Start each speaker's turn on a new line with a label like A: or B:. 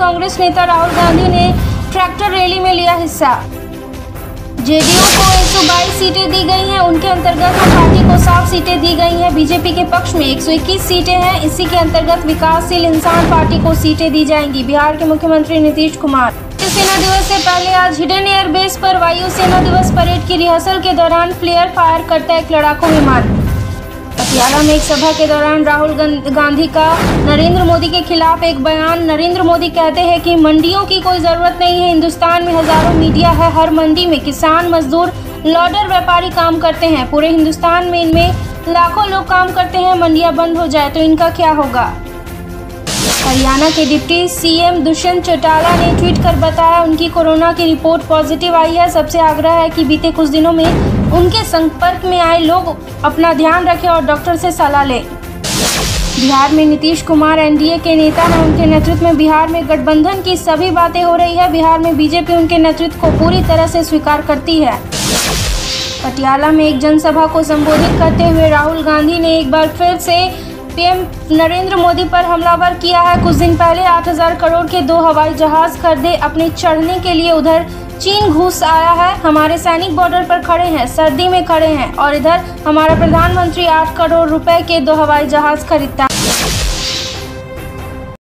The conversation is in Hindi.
A: कांग्रेस नेता राहुल गांधी ने ट्रैक्टर रैली में लिया हिस्सा। जेडीयू को 122 सीटें दी गई हैं, उनके अंतर्गत पार्टी को सात सीटें दी गई हैं। बीजेपी के पक्ष में 121 सीटें हैं, इसी के अंतर्गत विकासशील इंसान पार्टी को सीटें दी जाएँगी। बिहार के मुख्यमंत्री नीतीश कुमार। सेना दिवस से पहले आज हिडन एयरबेस पर वायु सेना दिवस परेड की रिहर्सल के दौरान फ्लेयर फायर करता एक लड़ाकू विमान। पटियाला में एक सभा के दौरान राहुल गांधी का नरेंद्र मोदी के खिलाफ एक बयान। नरेंद्र मोदी कहते हैं कि मंडियों की कोई ज़रूरत नहीं है। हिंदुस्तान में हज़ारों मीडिया है हर मंडी में। किसान, मजदूर, लॉडर व्यापारी काम करते हैं। पूरे हिंदुस्तान में इनमें लाखों लोग काम करते हैं। मंडियाँ बंद हो जाए तो इनका क्या होगा? हरियाणा के डिप्टी सीएम दुष्यंत चौटाला ने ट्वीट कर बताया, उनकी कोरोना की रिपोर्ट पॉजिटिव आई है। सबसे आग्रह है कि बीते कुछ दिनों में उनके संपर्क में आए लोग अपना ध्यान रखें और डॉक्टर से सलाह लें। बिहार में नीतीश कुमार, एनडीए के नेता हैं उनके नेतृत्व में बिहार में गठबंधन की सभी बातें हो रही है। बिहार में बीजेपी उनके नेतृत्व को पूरी तरह से स्वीकार करती है। पटियाला में एक जनसभा को संबोधित करते हुए राहुल गांधी ने एक बार फिर से पीएम नरेंद्र मोदी पर हमलावर किया है। कुछ दिन पहले 8000 करोड़ के दो हवाई जहाज़ खरीदे अपने चढ़ने के लिए उधर चीन घुस आया है। हमारे सैनिक बॉर्डर पर खड़े हैं, सर्दी में खड़े हैं और इधर हमारा प्रधानमंत्री आठ करोड़ रुपए के दो हवाई जहाज़ खरीदता